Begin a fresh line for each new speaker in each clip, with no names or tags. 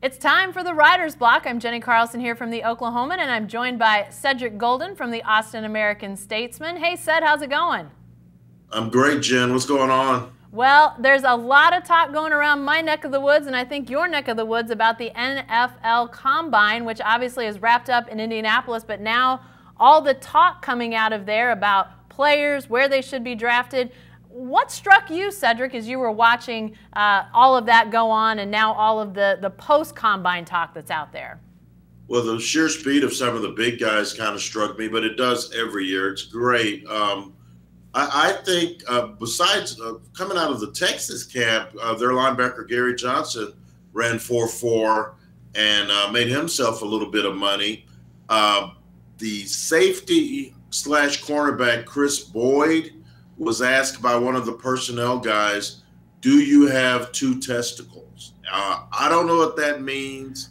It's time for the Writer's Block. I'm Jenni Carlson here from the Oklahoman, and I'm joined by Cedric Golden from the Austin American Statesman. Hey, Ced, how's it going?
I'm great, Jen. What's going on?
Well, there's a lot of talk going around my neck of the woods, and I think your neck of the woods about the NFL Combine, which obviously is wrapped up in Indianapolis, but now all the talk coming out of there about players, where they should be drafted. What struck you, Cedric, as you were watching uh, all of that go on and now all of the, the post combine talk that's out there?
Well, the sheer speed of some of the big guys kind of struck me, but it does every year. It's great. Um, I, I, think, uh, besides uh, coming out of the Texas camp, uh, their linebacker Gary Johnson ran 4 4 and uh, made himself a little bit of money. Uh, the safety slash cornerback Kris Boyd was asked by one of the personnel guys, "Do you have two testicles?" Uh, I don't know what that means.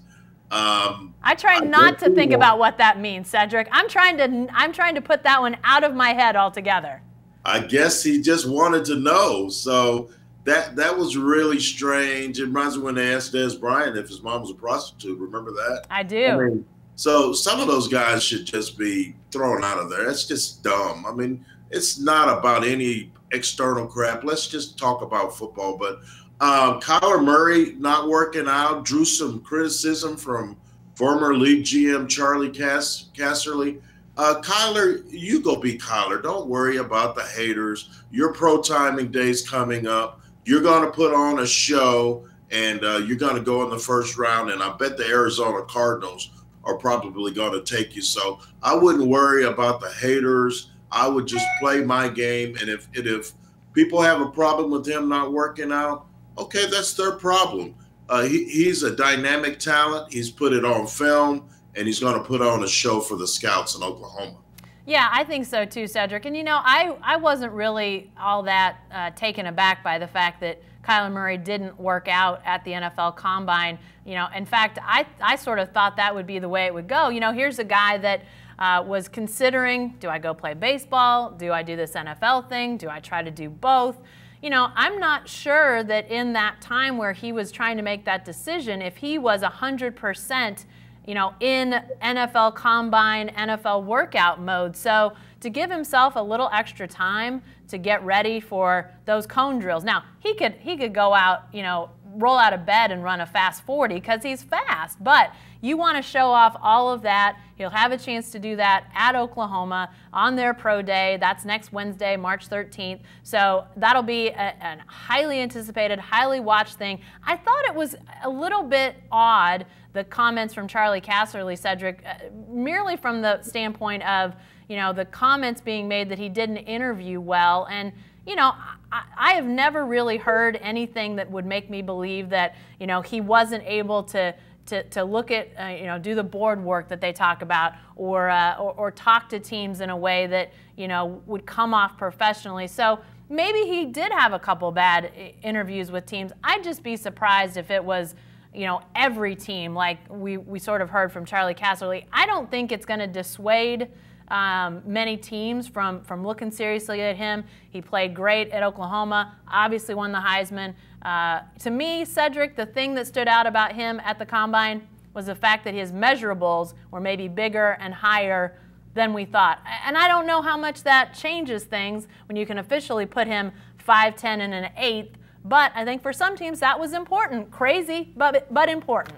Um, I try not to think about what that means, Cedric. I'm trying to I'm trying to put that one out of my head altogether.
I guess he just wanted to know. So that that was really strange. It reminds me when they asked Dez Bryant if his mom was a prostitute. Remember that?
I do. I mean,
so some of those guys should just be thrown out of there. That's just dumb. I mean, it's not about any external crap. Let's just talk about football. But um, Kyler Murray not working out drew some criticism from former league GM Charlie Cass- Casserly. Uh, Kyler, you go be Kyler. Don't worry about the haters. Your pro timing day's coming up. You're going to put on a show and uh, you're going to go in the first round. And I bet the Arizona Cardinals are probably going to take you. So I wouldn't worry about the haters. I would just play my game, and if and if people have a problem with him not working out, okay, that's their problem. Uh, he, he's a dynamic talent. He's put it on film, and he's going to put on a show for the scouts in Oklahoma.
Yeah, I think so too, Cedric. And you know, I, I wasn't really all that uh, taken aback by the fact that Kyler Murray didn't work out at the NFL Combine. You know, in fact, I, I sort of thought that would be the way it would go. You know, here's a guy that uh, was considering do I go play baseball? Do I do this NFL thing? Do I try to do both? You know, I'm not sure that in that time where he was trying to make that decision, if he was 100%, you know, in NFL combine, NFL workout mode. So to give himself a little extra time to get ready for those cone drills. Now, he could he could go out, you know, roll out of bed and run a fast 40 because he's fast. But you want to show off all of that. He'll have a chance to do that at Oklahoma on their pro day. That's next Wednesday, March 13th. So that'll be a, a highly anticipated, highly watched thing. I thought it was a little bit odd, the comments from Charlie Casserly, Cedric, uh, merely from the standpoint of, you know, the comments being made that he didn't interview well. And, you know, I, I have never really heard anything that would make me believe that, you know, he wasn't able to to, to look at, uh, you know, do the board work that they talk about or, uh, or, or, talk to teams in a way that, you know, would come off professionally. So maybe he did have a couple bad interviews with teams. I'd just be surprised if it was, you know, every team like we, we sort of heard from Charlie Casserly. I don't think it's going to dissuade – um, many teams from, from looking seriously at him. He played great at Oklahoma, obviously won the Heisman. Uh, to me, Cedric, the thing that stood out about him at the combine was the fact that his measurables were maybe bigger and higher than we thought. And I don't know how much that changes things when you can officially put him 5'10 and an eighth. But I think for some teams that was important. Crazy, but but important.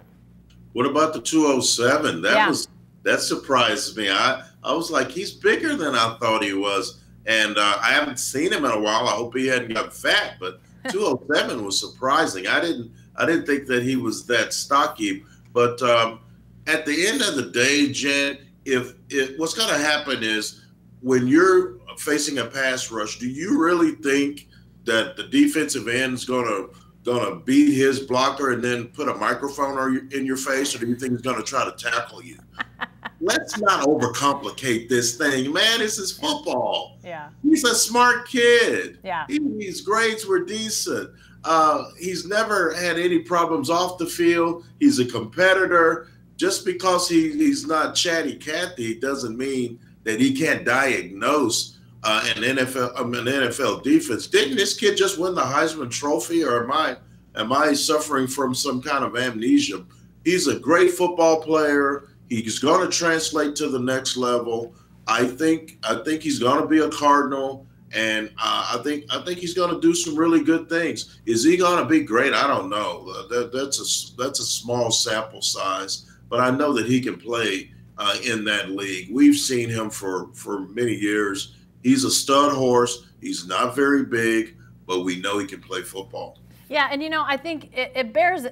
What about the 207? That yeah. was that surprised me. I I was like, he's bigger than I thought he was, and uh, I haven't seen him in a while. I hope he hadn't got fat, but 207 was surprising. I didn't I didn't think that he was that stocky, but um, at the end of the day, Jen, if, if what's going to happen is when you're facing a pass rush, do you really think that the defensive end is going to going to beat his blocker and then put a microphone in your face, or do you think he's going to try to tackle you? let's not overcomplicate this thing, man. This is football.
Yeah.
He's a smart kid.
Yeah.
He, his grades were decent. Uh, he's never had any problems off the field. He's a competitor. Just because he, he's not chatty Cathy doesn't mean that he can't diagnose uh, an NFL um, an NFL defense. Didn't this kid just win the Heisman Trophy, or am I am I suffering from some kind of amnesia? He's a great football player. He's going to translate to the next level. I think I think he's going to be a Cardinal, and uh, I think I think he's going to do some really good things. Is he going to be great? I don't know. Uh, that, that's a that's a small sample size, but I know that he can play uh, in that league. We've seen him for for many years. He's a stud horse. He's not very big, but we know he can play football.
Yeah, and you know, I think it, it bears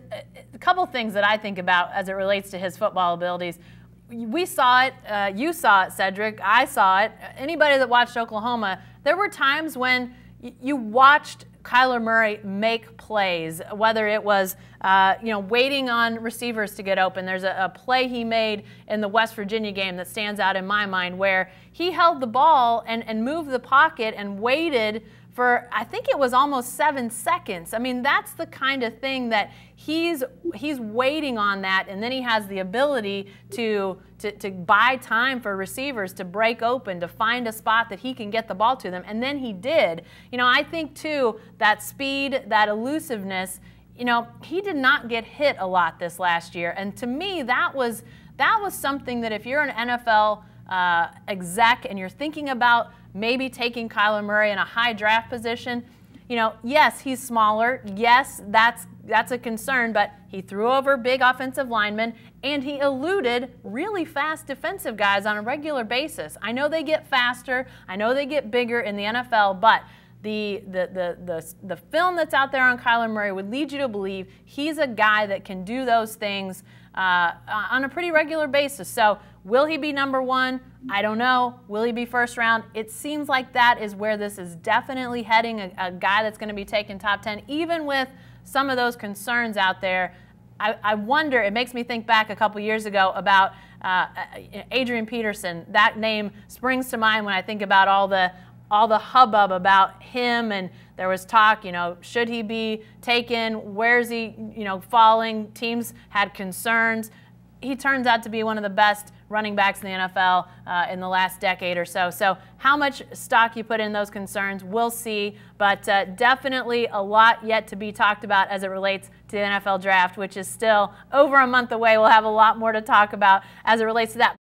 couple things that I think about as it relates to his football abilities. We saw it, uh, you saw it, Cedric, I saw it. Anybody that watched Oklahoma, there were times when you watched Kyler Murray make plays, whether it was uh, you know waiting on receivers to get open. There's a, a, play he made in the West Virginia game that stands out in my mind where he held the ball and, and moved the pocket and waited for I think it was almost seven seconds. I mean, that's the kind of thing that he's he's waiting on that, and then he has the ability to, to to buy time for receivers to break open, to find a spot that he can get the ball to them, and then he did. You know, I think too that speed, that elusiveness. You know, he did not get hit a lot this last year, and to me, that was that was something that if you're an NFL uh, exec and you're thinking about maybe taking Kyler Murray in a high draft position, you know, yes, he's smaller. Yes, that's that's a concern, but he threw over big offensive linemen and he eluded really fast defensive guys on a regular basis. I know they get faster, I know they get bigger in the NFL, but the, the, the, the, the film that's out there on Kyler Murray would lead you to believe he's a guy that can do those things uh, on a pretty regular basis. So, will he be number one? I don't know. Will he be first round? It seems like that is where this is definitely heading a, a guy that's going to be taken top 10, even with some of those concerns out there. I, I wonder, it makes me think back a couple years ago about uh, Adrian Peterson. That name springs to mind when I think about all the all the hubbub about him and there was talk, you know, should he be taken? Where's he, you know, falling? Teams had concerns. He turns out to be one of the best running backs in the NFL uh, in the last decade or so. So, how much stock you put in those concerns, we'll see. But uh, definitely a lot yet to be talked about as it relates to the NFL draft, which is still over a month away. We'll have a lot more to talk about as it relates to that.